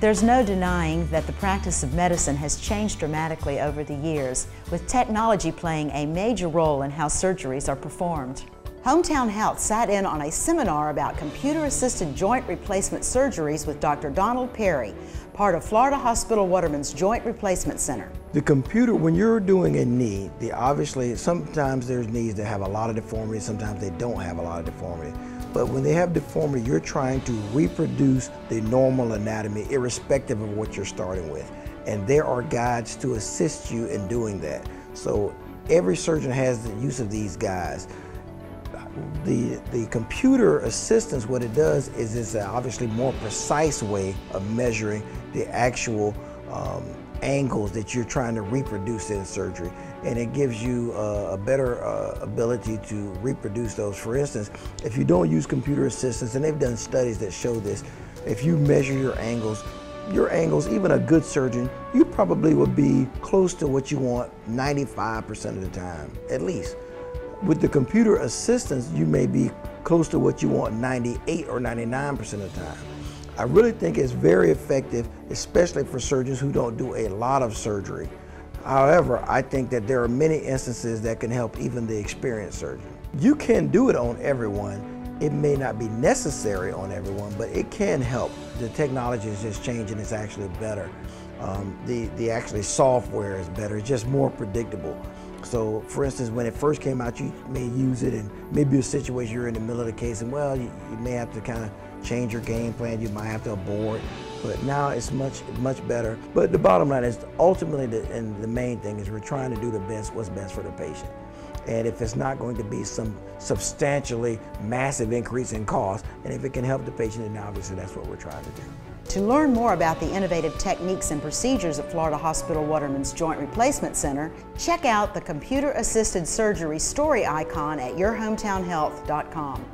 There's no denying that the practice of medicine has changed dramatically over the years, with technology playing a major role in how surgeries are performed. Hometown Health sat in on a seminar about computer-assisted joint replacement surgeries with Dr. Donald Perry, part of Florida Hospital Waterman's Joint Replacement Center. The computer, when you're doing a knee, the obviously sometimes there's knees that have a lot of deformity, sometimes they don't have a lot of deformity. But when they have deformity, you're trying to reproduce the normal anatomy irrespective of what you're starting with. And there are guides to assist you in doing that. So every surgeon has the use of these guides. The, the computer assistance, what it does is it's obviously more precise way of measuring the actual um, angles that you're trying to reproduce in surgery. And it gives you uh, a better uh, ability to reproduce those. For instance, if you don't use computer assistance, and they've done studies that show this, if you measure your angles, your angles, even a good surgeon, you probably would be close to what you want 95% of the time, at least. With the computer assistance, you may be close to what you want 98 or 99% of the time. I really think it's very effective, especially for surgeons who don't do a lot of surgery. However, I think that there are many instances that can help even the experienced surgeon. You can do it on everyone. It may not be necessary on everyone, but it can help. The technology is just changing, it's actually better. Um, the, the actually software is better, it's just more predictable. So for instance, when it first came out, you may use it and maybe a situation you're in the middle of the case and well, you, you may have to kind of change your game plan, you might have to abort, but now it's much, much better. But the bottom line is ultimately, the, and the main thing is we're trying to do the best, what's best for the patient. And if it's not going to be some substantially massive increase in cost, and if it can help the patient, then obviously that's what we're trying to do. To learn more about the innovative techniques and procedures at Florida Hospital Waterman's Joint Replacement Center, check out the computer assisted surgery story icon at yourhometownhealth.com.